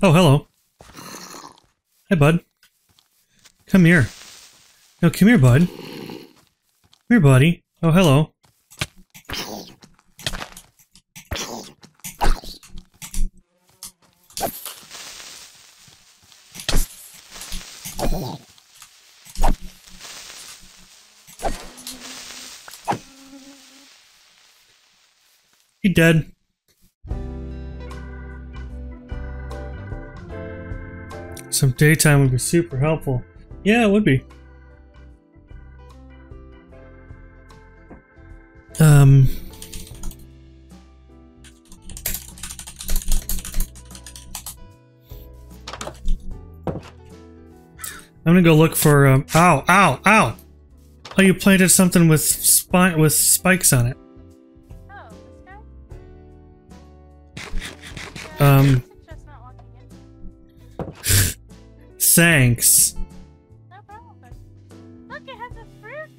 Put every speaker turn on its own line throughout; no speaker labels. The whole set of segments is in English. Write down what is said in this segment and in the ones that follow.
Oh, hello. Hi, bud. Come here. No, come here, bud. Come here, buddy. Oh, hello. He dead. Some daytime would be super helpful. Yeah, it would be. Um. I'm gonna go look for um. Ow! Ow! Ow! Oh, you planted something with spine with spikes on it. Thanks.
No problem. Look, it has a fruit.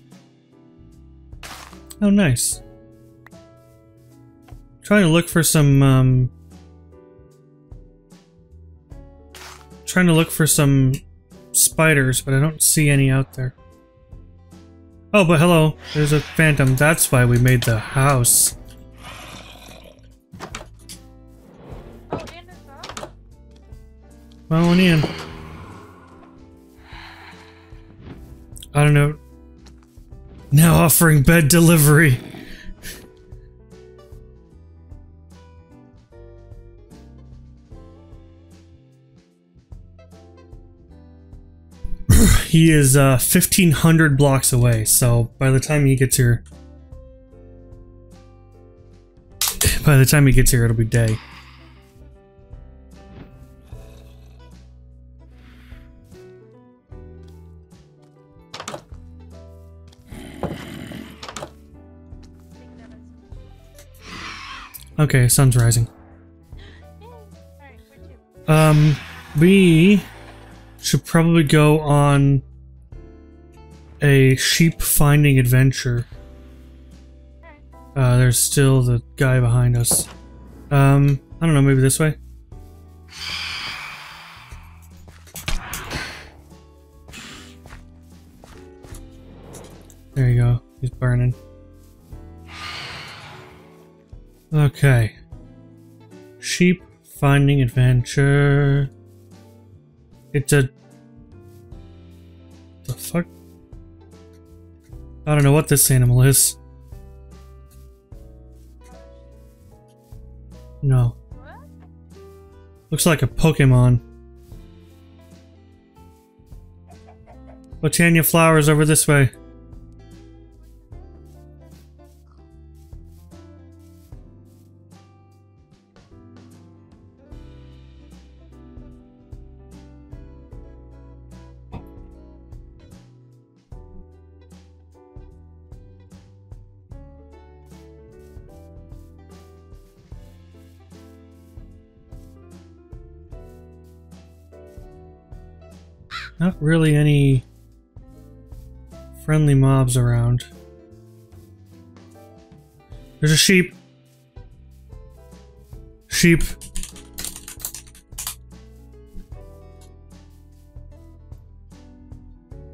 Oh, nice. Trying to look for some, um... Trying to look for some spiders, but I don't see any out there. Oh, but hello. There's a phantom. That's why we made the house.
Oh.
Well, on in. Don't. Now offering bed delivery. he is uh, 1500 blocks away, so by the time he gets here. By the time he gets here, it'll be day. Okay, sun's rising. Um, we should probably go on a sheep finding adventure. Uh, there's still the guy behind us. Um, I don't know, maybe this way? There you go. He's burning. Okay. Sheep finding adventure. It's a. The fuck? I don't know what this animal is. No. Looks like a Pokemon. Botania flowers over this way. Really any friendly mobs around. There's a sheep. Sheep.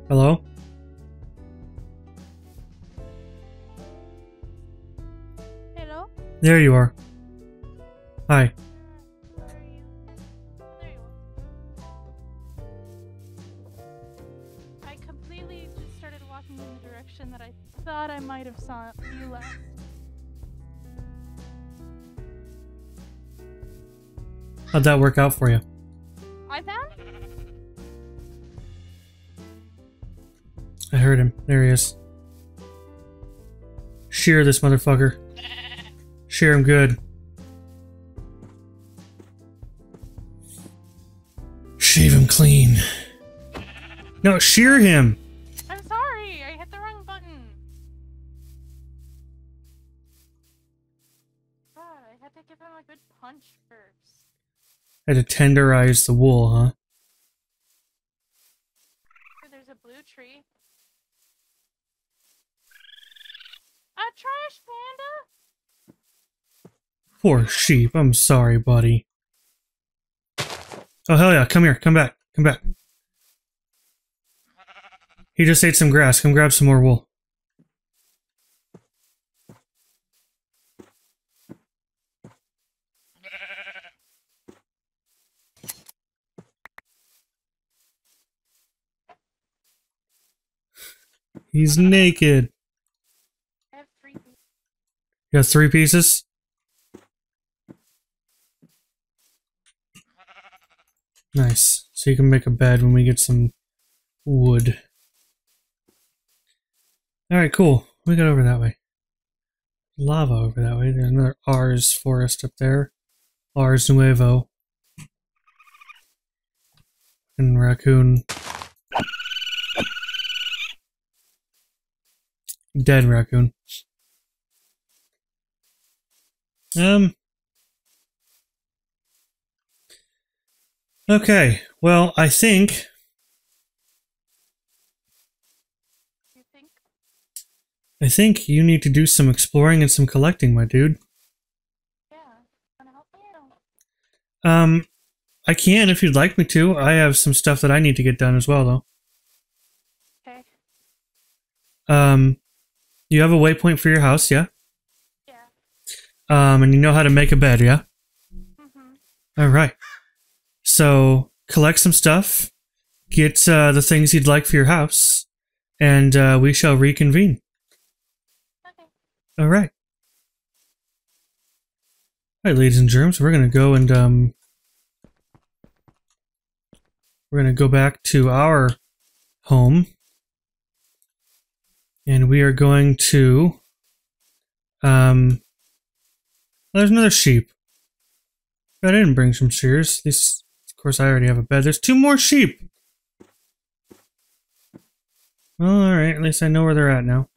Hello?
Hello?
There you are. Hi. How'd that work out for you?
I found?
I heard him. There he is. Shear this motherfucker. Shear him good. Shave him clean. No, shear him.
Had to
tenderize the wool, huh?
There's a blue tree. A trash panda?
Poor sheep. I'm sorry, buddy. Oh hell yeah! Come here. Come back. Come back. He just ate some grass. Come grab some more wool. He's naked.
Pieces.
Got three pieces? Nice. So you can make a bed when we get some wood. Alright, cool. We got over that way. Lava over that way. There's another Ars forest up there. Ars Nouveau. And raccoon. Dead raccoon. Um. Okay, well, I think
You think?
I think you need to do some exploring and some collecting, my dude.
Yeah. Wanna help no?
Um, I can if you'd like me to. I have some stuff that I need to get done as well, though.
Okay.
Um, you have a waypoint for your house, yeah?
Yeah.
Um, and you know how to make a bed, yeah?
Mm-hmm.
All right. So collect some stuff, get uh, the things you'd like for your house, and uh, we shall reconvene.
Okay.
All right. All right, ladies and germs, we're gonna go and um, we're gonna go back to our home, and we are going to um. There's another sheep. I didn't bring some shears. Of course, I already have a bed. There's two more sheep. Well, all right. At least I know where they're at now.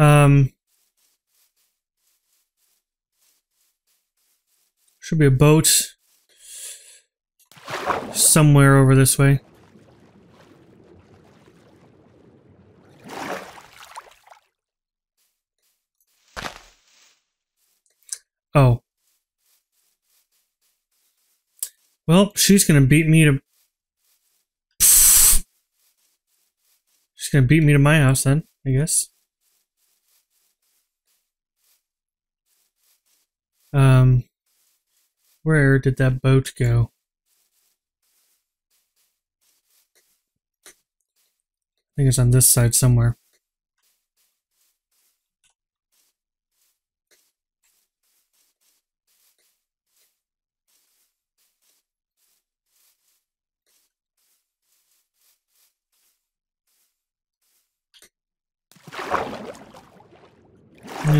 Um, should be a boat somewhere over this way. Oh. Well, she's gonna beat me to. She's gonna beat me to my house then, I guess. Um, where did that boat go? I think it's on this side somewhere.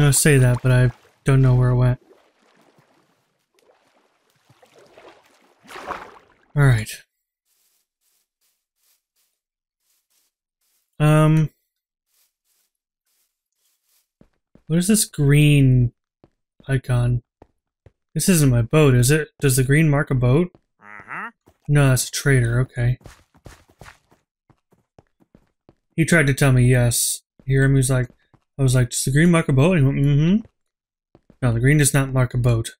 I'm gonna say that, but I don't know where it went. Alright. Um. What is this green icon? This isn't my boat, is it? Does the green mark a boat?
Uh-huh.
No, that's a trader, okay. He tried to tell me yes. Him? He's like, I was like, does the green mark a boat? And he went, mm-hmm. No, the green does not mark a boat.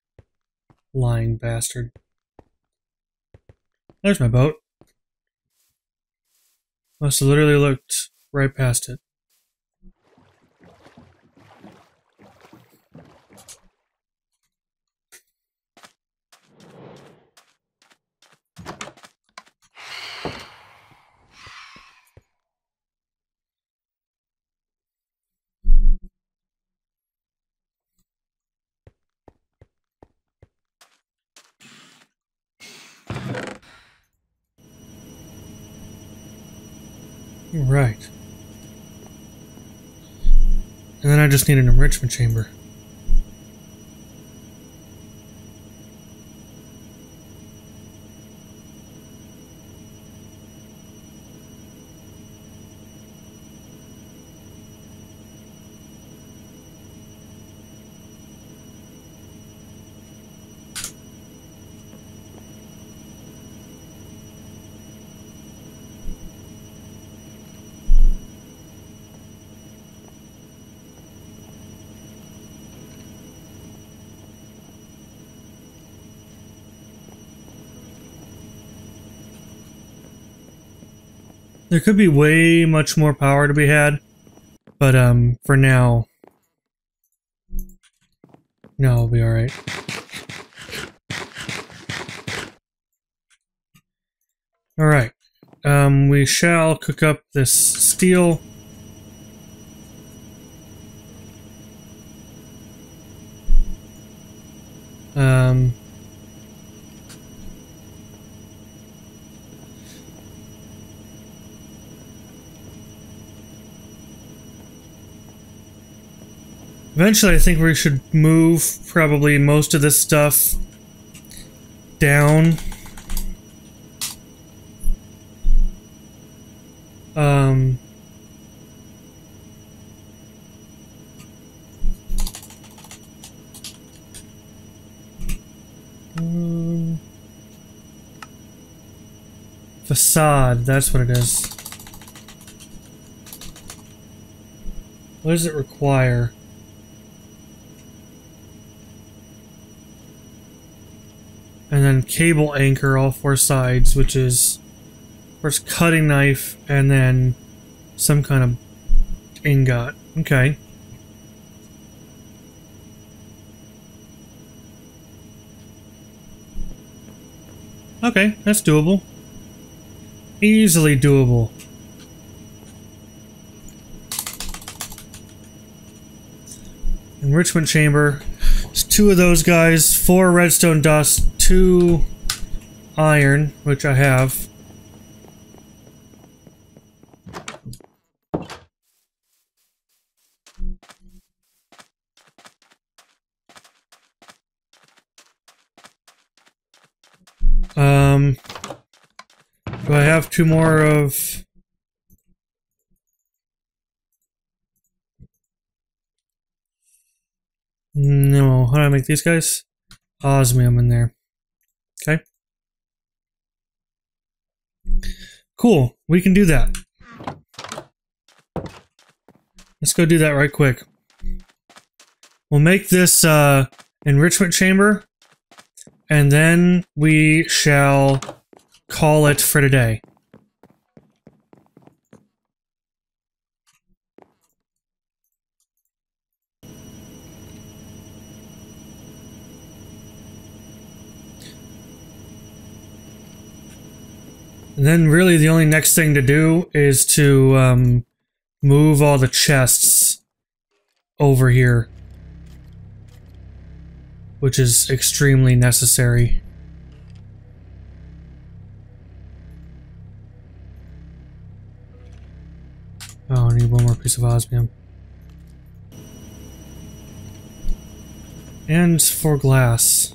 Lying bastard. There's my boat. Must have literally looked right past it. Right. And then I just need an enrichment chamber. There could be way much more power to be had, but um, for now, no, we'll be all right. All right, um, we shall cook up this steel. Eventually, I think we should move probably most of this stuff down. Um, um, facade, that's what it is. What does it require? Then cable anchor all four sides, which is first cutting knife and then some kind of ingot. Okay. Okay, that's doable. Easily doable. Enrichment chamber. It's two of those guys, four redstone dust, two iron, which I have. Um, do I have two more of... No, how do I make these guys? Osmium in there. Okay. Cool. We can do that. Let's go do that right quick. We'll make this uh, enrichment chamber, and then we shall call it for today. And then really the only next thing to do is to um, move all the chests over here. Which is extremely necessary. Oh, I need one more piece of osmium. And for glass.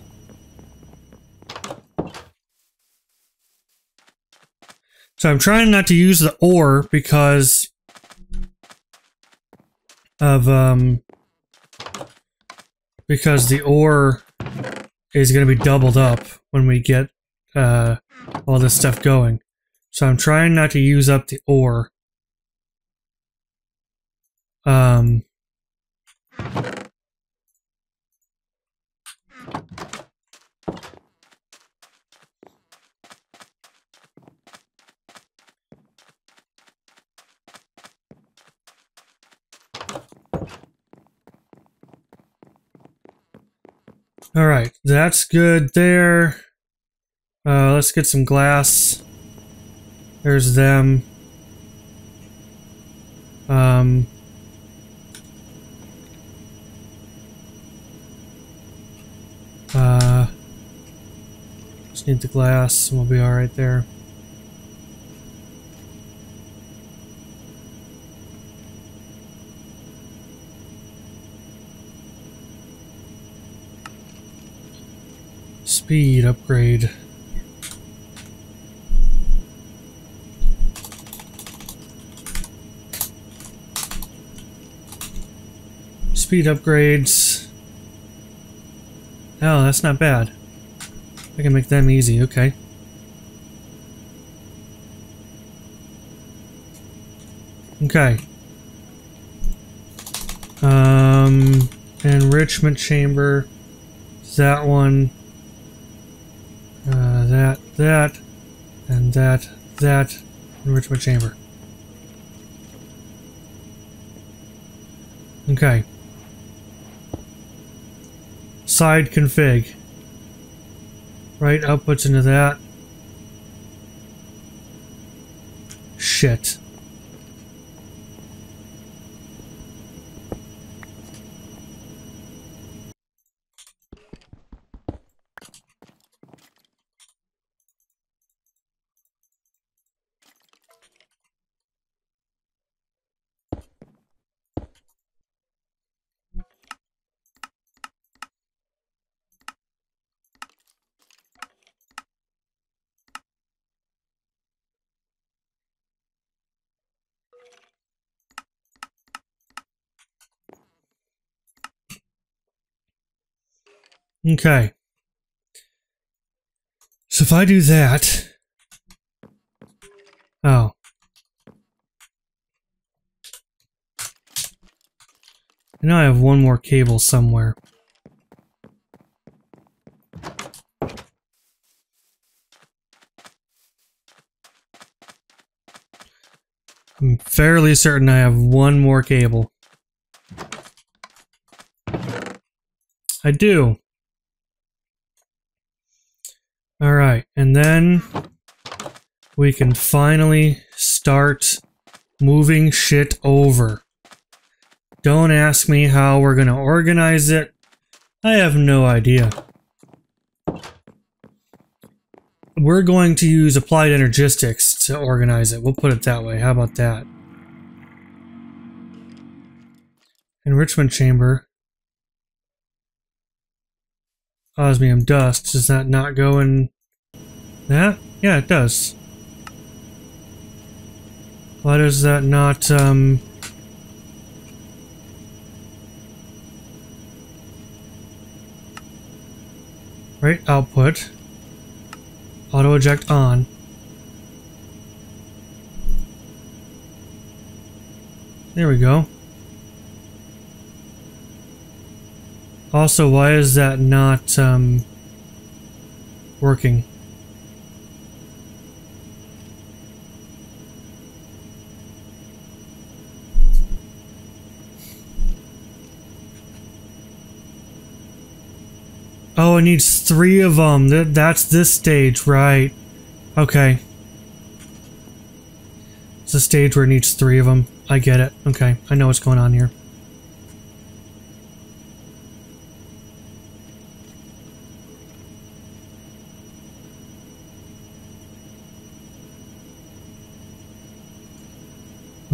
So I'm trying not to use the ore because of um because the ore is going to be doubled up when we get uh all this stuff going. So I'm trying not to use up the ore. Um All right, that's good there. Uh, let's get some glass. There's them. Um, uh, just need the glass and we'll be all right there. Speed upgrade. Speed upgrades. Oh, that's not bad. I can make them easy, okay. Okay. Um, enrichment chamber. That one that, and that, that, and reach my chamber. Okay. Side config. Right, outputs into that. Shit. Okay. So if I do that. Oh. I know I have one more cable somewhere. I'm fairly certain I have one more cable. I do. All right, and then we can finally start moving shit over. Don't ask me how we're going to organize it. I have no idea. We're going to use applied energistics to organize it. We'll put it that way. How about that? Enrichment chamber. Osmium dust. Does that not go in that? Yeah, it does. Why does that not, um... Right, output. Auto eject on. There we go. Also, why is that not um, working? Oh, it needs three of them. That's this stage, right. Okay. It's a stage where it needs three of them. I get it. Okay, I know what's going on here.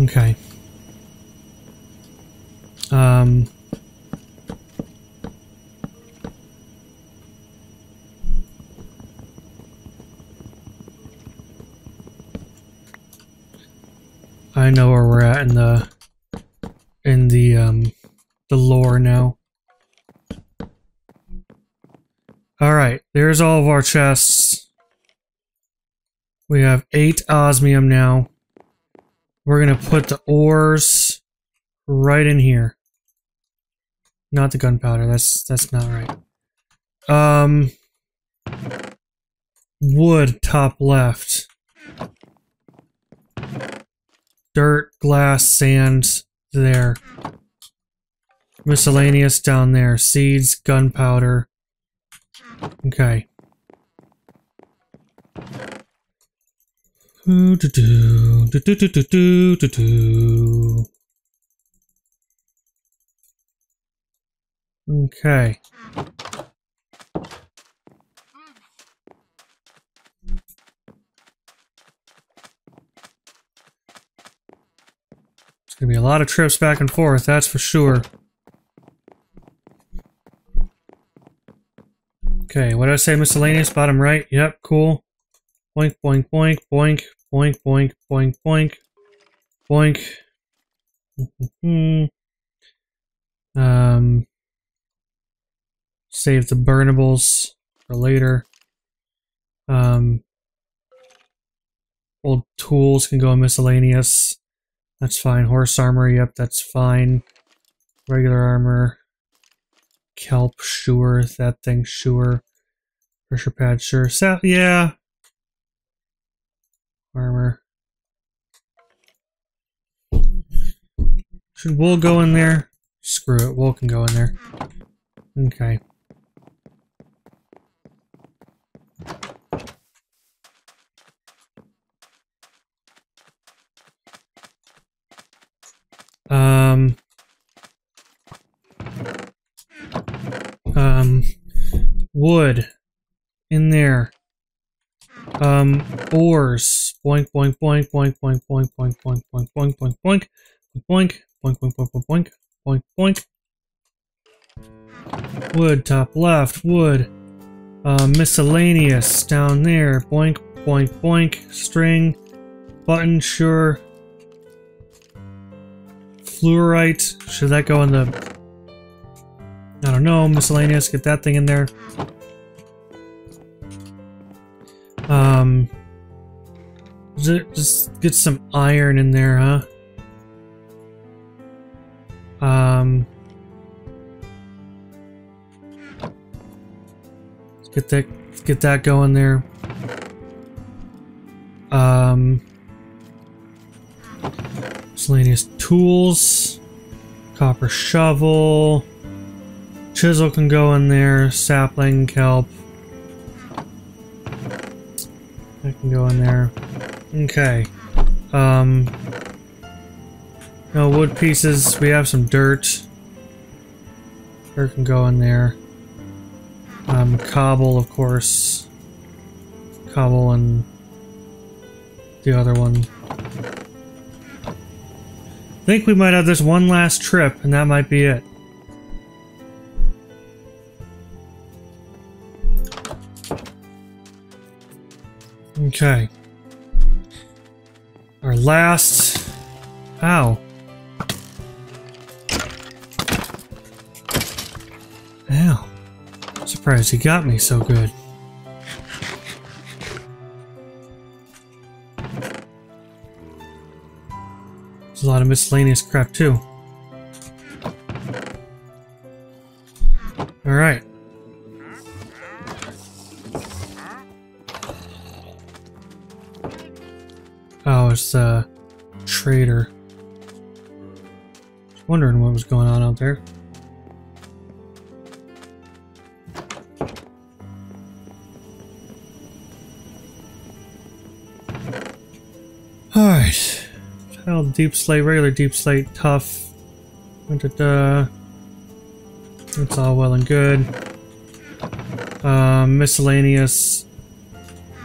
Okay. Um... I know where we're at in the in the um the lore now. All right, there's all of our chests. We have eight osmium now. We're gonna put the ores right in here. Not the gunpowder. That's that's not right. Um, wood top left. Dirt, glass, sand there. Miscellaneous down there. Seeds, gunpowder. Okay. Do do do do do do do do. Okay. It's gonna be a lot of trips back and forth, that's for sure. Okay, what did I say? Miscellaneous, bottom right. Yep, cool. Boink, boink, boink, boink, boink, boink, boink, boink, boink. um, save the burnables for later. Um, old tools can go miscellaneous. That's fine. Horse armor, yep, that's fine. Regular armor. Kelp, sure. That thing, sure. Pressure pad, sure. Sa yeah. Armor. Should wool go in there? Screw it, wool can go in there. Okay. Um. Um. Wood. In there. Um. Ores. Boink, boink, boink, boink, boink, boink, boink, boink, boink, boink, boink, boink, boink, boink, boink, boink, boink, boink, boink, boink. Wood, top left, wood. Uh, miscellaneous down there. Boink, boink, boink. String. Button, sure. Fluorite. Should that go in the... I don't know. Miscellaneous. Get that thing in there. Um... Just get some iron in there, huh? Um... Get that, get that going there. Um... Miscellaneous tools. Copper shovel. Chisel can go in there. Sapling, kelp. Can go in there. Okay. Um. No wood pieces. We have some dirt. Dirt can go in there. Um, cobble, of course. Cobble and the other one I think we might have this one last trip, and that might be it. Okay. Our last... Ow. Ow. Surprised he got me so good. There's a lot of miscellaneous crap too. Alright. Wondering what was going on out there. Alright. Well, deep slate, regular deep slate, tough. Da, It's all well and good. Uh, miscellaneous.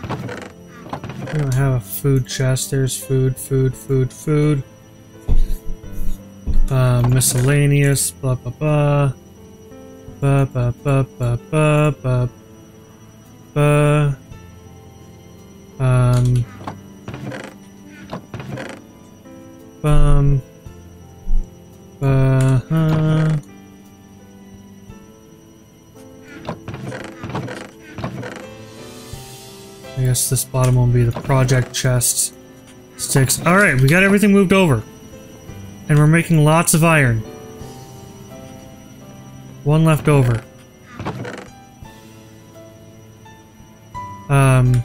We don't have a food chest. There's food, food, food, food. Uh, miscellaneous, blah blah blah. Ba ba ba ba ba ba ba. Um. Bum. Uh huh. I guess this bottom will be the project chest. Sticks. Alright, we got everything moved over. And we're making lots of iron. One left over. Um.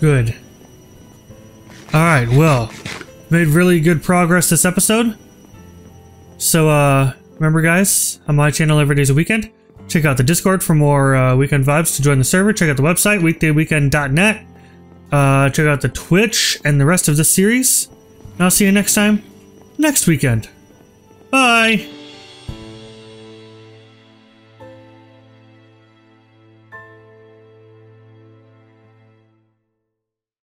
Good. Alright, well, made really good progress this episode. So, uh, remember guys, on my channel every day's a weekend. Check out the Discord for more uh, weekend vibes to join the server. Check out the website, weekdayweekend.net. Uh, check out the Twitch and the rest of the series. I'll see you next time, next weekend. Bye!